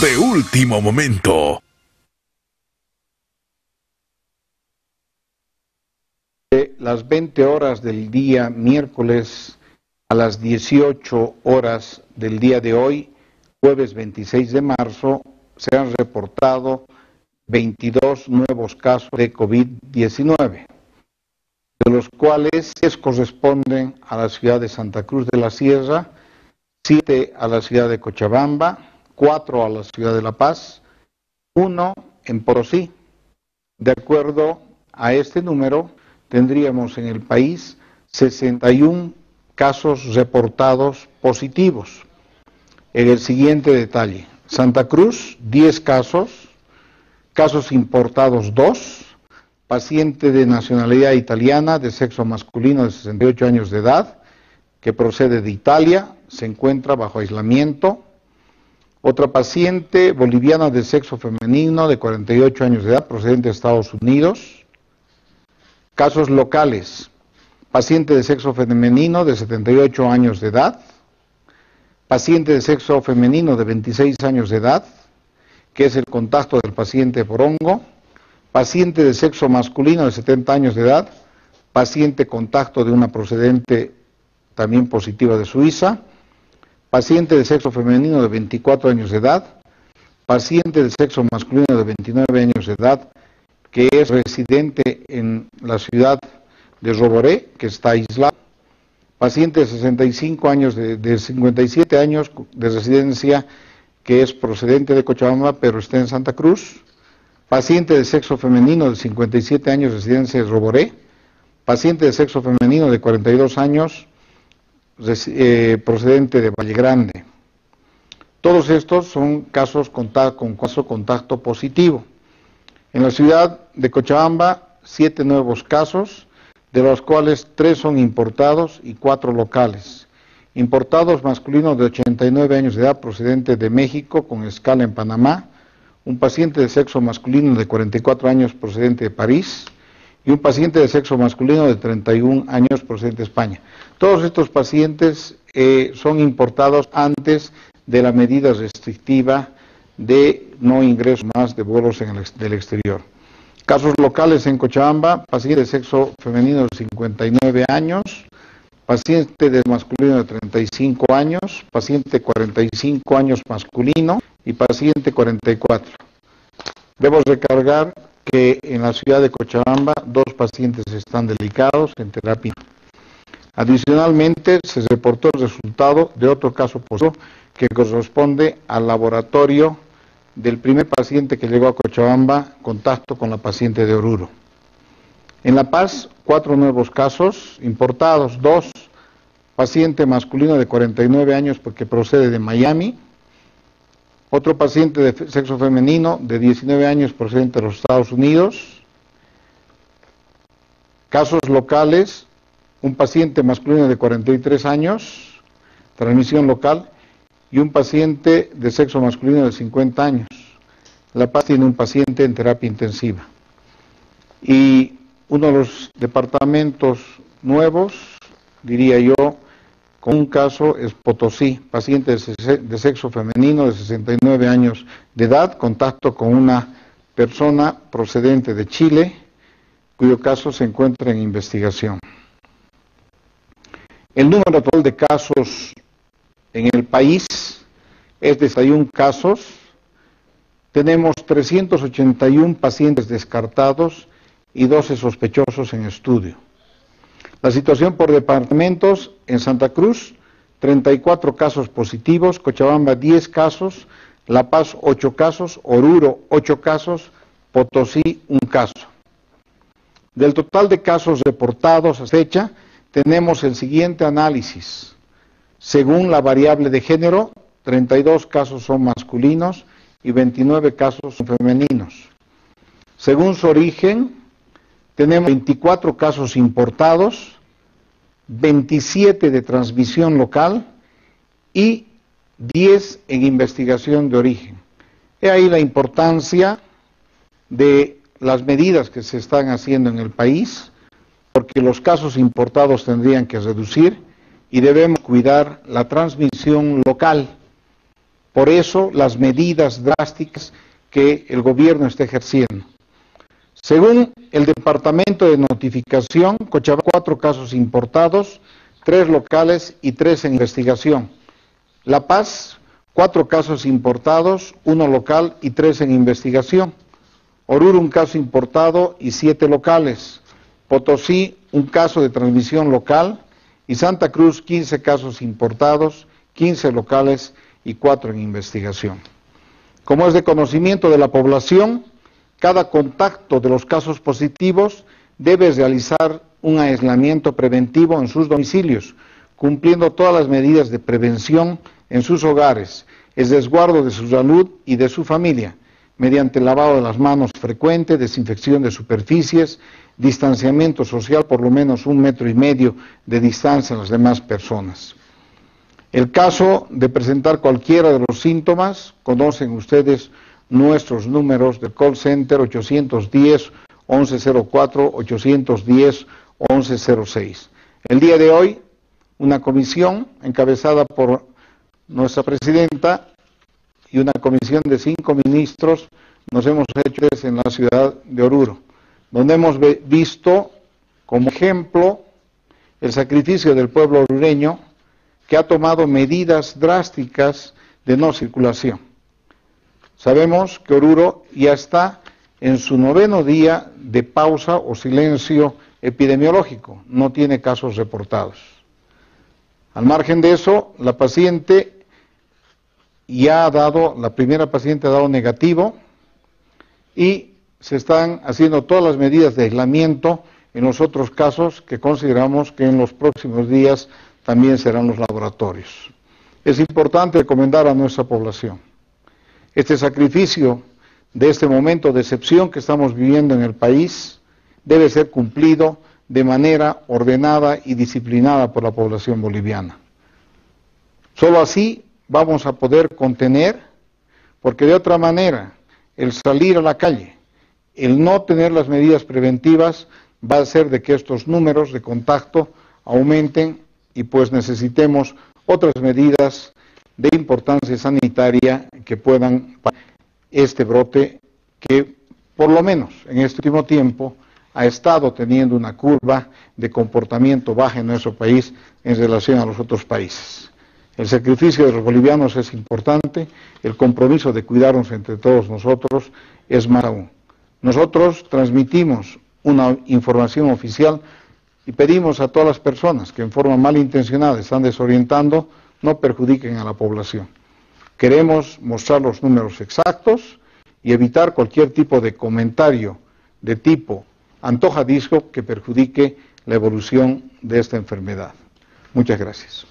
de último momento. Las 20 horas del día miércoles a las 18 horas del día de hoy, jueves 26 de marzo, se han reportado 22 nuevos casos de COVID-19, de los cuales 10 corresponden a la ciudad de Santa Cruz de la Sierra, 7 a la ciudad de Cochabamba, 4 a la ciudad de La Paz, 1 en Porosí. De acuerdo a este número, tendríamos en el país 61 casos reportados positivos. En el siguiente detalle, Santa Cruz, 10 casos, casos importados 2, paciente de nacionalidad italiana, de sexo masculino de 68 años de edad, que procede de Italia, se encuentra bajo aislamiento. Otra paciente boliviana de sexo femenino de 48 años de edad, procedente de Estados Unidos. Casos locales, paciente de sexo femenino de 78 años de edad, paciente de sexo femenino de 26 años de edad, que es el contacto del paciente por hongo, paciente de sexo masculino de 70 años de edad, paciente contacto de una procedente también positiva de Suiza, paciente de sexo femenino de 24 años de edad, paciente de sexo masculino de 29 años de edad, que es residente en la ciudad de Roboré, que está aislado, paciente de 65 años, de, de 57 años de residencia, que es procedente de Cochabamba, pero está en Santa Cruz, paciente de sexo femenino de 57 años, residencia de Roboré, paciente de sexo femenino de 42 años, eh, procedente de Valle Grande. Todos estos son casos con caso contacto positivo. En la ciudad de Cochabamba, siete nuevos casos, de los cuales tres son importados y cuatro locales. Importados masculinos de 89 años de edad procedente de México con escala en Panamá, un paciente de sexo masculino de 44 años procedente de París y un paciente de sexo masculino de 31 años procedente de España. Todos estos pacientes eh, son importados antes de la medida restrictiva de no ingreso más de vuelos en el, del exterior. Casos locales en Cochabamba, paciente de sexo femenino de 59 años, paciente de masculino de 35 años, paciente 45 años masculino y paciente 44. Debo recargar que en la ciudad de Cochabamba dos pacientes están delicados en terapia. Adicionalmente, se reportó el resultado de otro caso positivo que corresponde al laboratorio del primer paciente que llegó a Cochabamba, contacto con la paciente de Oruro. En La Paz, cuatro nuevos casos importados, dos, paciente masculino de 49 años porque procede de Miami, otro paciente de sexo femenino de 19 años procedente de los Estados Unidos, casos locales, un paciente masculino de 43 años, transmisión local, y un paciente de sexo masculino de 50 años. La Paz tiene un paciente en terapia intensiva. Y uno de los departamentos nuevos, diría yo, un caso es Potosí, paciente de sexo femenino de 69 años de edad, contacto con una persona procedente de Chile, cuyo caso se encuentra en investigación. El número total de casos en el país es de 61 casos. Tenemos 381 pacientes descartados y 12 sospechosos en estudio. La situación por departamentos en Santa Cruz, 34 casos positivos, Cochabamba 10 casos, La Paz 8 casos, Oruro 8 casos, Potosí un caso. Del total de casos reportados a fecha, tenemos el siguiente análisis. Según la variable de género, 32 casos son masculinos y 29 casos son femeninos. Según su origen, tenemos 24 casos importados, 27 de transmisión local y 10 en investigación de origen. He ahí la importancia de las medidas que se están haciendo en el país, porque los casos importados tendrían que reducir y debemos cuidar la transmisión local Por eso las medidas drásticas que el gobierno está ejerciendo. Según el Departamento de Notificación, Cochabamba cuatro casos importados, tres locales y tres en investigación. La Paz, cuatro casos importados, uno local y tres en investigación. Oruro, un caso importado y siete locales. Potosí, un caso de transmisión local. Y Santa Cruz, 15 casos importados, 15 locales y cuatro en investigación. Como es de conocimiento de la población, cada contacto de los casos positivos debe realizar un aislamiento preventivo en sus domicilios, cumpliendo todas las medidas de prevención en sus hogares, el resguardo de su salud y de su familia, mediante el lavado de las manos frecuente, desinfección de superficies, distanciamiento social por lo menos un metro y medio de distancia a las demás personas. El caso de presentar cualquiera de los síntomas, conocen ustedes nuestros números del call center 810 1104 810 1106. El día de hoy, una comisión encabezada por nuestra presidenta y una comisión de cinco ministros nos hemos hecho en la ciudad de Oruro, donde hemos visto como ejemplo el sacrificio del pueblo orureño que ha tomado medidas drásticas de no circulación. Sabemos que Oruro ya está en su noveno día de pausa o silencio epidemiológico, no tiene casos reportados. Al margen de eso, la paciente ya ha dado, la primera paciente ha dado negativo y se están haciendo todas las medidas de aislamiento en los otros casos que consideramos que en los próximos días también serán los laboratorios. Es importante recomendar a nuestra población este sacrificio de este momento de excepción que estamos viviendo en el país debe ser cumplido de manera ordenada y disciplinada por la población boliviana. Solo así vamos a poder contener, porque de otra manera el salir a la calle, el no tener las medidas preventivas, va a hacer de que estos números de contacto aumenten y pues necesitemos otras medidas de importancia sanitaria que puedan este brote que por lo menos en este último tiempo ha estado teniendo una curva de comportamiento baja en nuestro país en relación a los otros países. El sacrificio de los bolivianos es importante, el compromiso de cuidarnos entre todos nosotros es más aún. Nosotros transmitimos una información oficial y pedimos a todas las personas que en forma malintencionada están desorientando, no perjudiquen a la población. Queremos mostrar los números exactos y evitar cualquier tipo de comentario de tipo antojadisco que perjudique la evolución de esta enfermedad. Muchas gracias.